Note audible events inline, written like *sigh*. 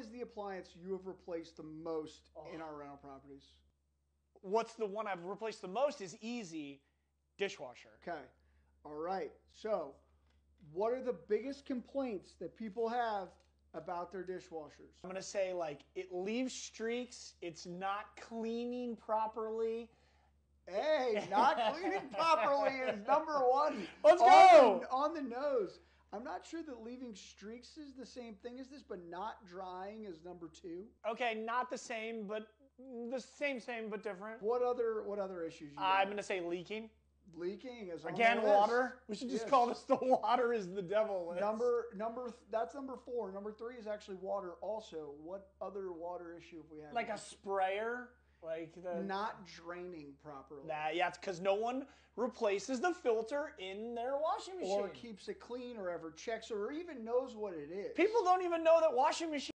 is the appliance you have replaced the most in our rental properties? What's the one I've replaced the most is easy dishwasher. Okay. All right. So, what are the biggest complaints that people have about their dishwashers? I'm gonna say like it leaves streaks. It's not cleaning properly. Hey, not cleaning properly is number one. *laughs* Let's On go! the- On the nose. I'm not sure that leaving streaks is the same thing as this, but not drying is number two. Okay, not the same, but the same, same, but different. What other what other issues you I'm got? gonna say leaking. Leaking is Again, water. We should just Yes. call this the water is the devil list. Number number th- that's number four. Number three is actually water. Also, what other water issue have we had? like a sprayer, like the. not draining properly, Nah, yeah, it's because no one replaces the filter in their washing machine. or keeps it clean, or ever checks, or even knows what it is. People don't even know that washing machines